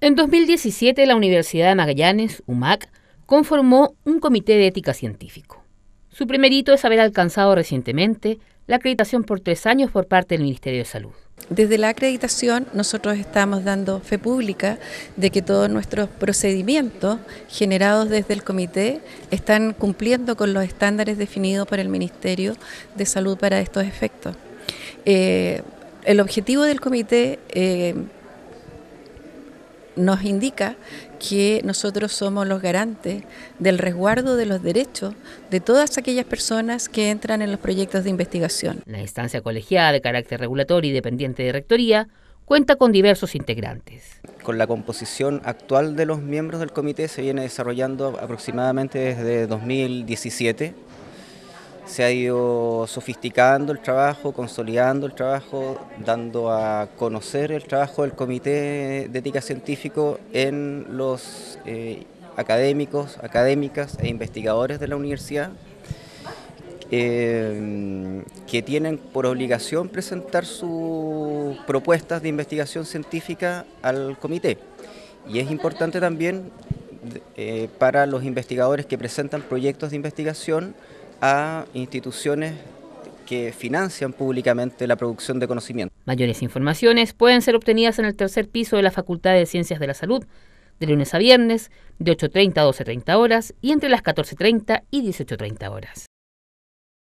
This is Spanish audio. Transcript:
En 2017, la Universidad de Magallanes, UMAC, conformó un comité de ética científico. Su primer hito es haber alcanzado recientemente la acreditación por tres años por parte del Ministerio de Salud. Desde la acreditación nosotros estamos dando fe pública de que todos nuestros procedimientos generados desde el comité están cumpliendo con los estándares definidos por el Ministerio de Salud para estos efectos. Eh, el objetivo del comité eh, nos indica que nosotros somos los garantes del resguardo de los derechos de todas aquellas personas que entran en los proyectos de investigación. La instancia colegiada de carácter regulatorio y dependiente de Rectoría cuenta con diversos integrantes. Con la composición actual de los miembros del comité se viene desarrollando aproximadamente desde 2017 se ha ido sofisticando el trabajo, consolidando el trabajo, dando a conocer el trabajo del Comité de Ética Científico en los eh, académicos, académicas e investigadores de la universidad, eh, que tienen por obligación presentar sus propuestas de investigación científica al comité. Y es importante también eh, para los investigadores que presentan proyectos de investigación a instituciones que financian públicamente la producción de conocimiento. Mayores informaciones pueden ser obtenidas en el tercer piso de la Facultad de Ciencias de la Salud, de lunes a viernes, de 8.30 a 12.30 horas y entre las 14.30 y 18.30 horas.